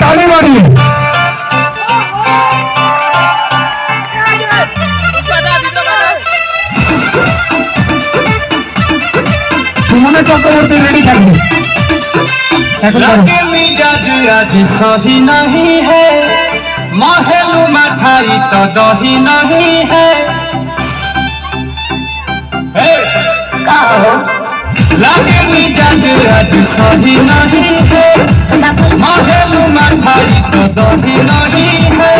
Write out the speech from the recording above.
ताली मारी तुमने चक्रवर्ती रेडी कर दी लगे मिजाज आज सही नहीं है। महलू मठाई तो दही नहीं है। ए, मिजाज आज सही नहीं है। दही नहीं है।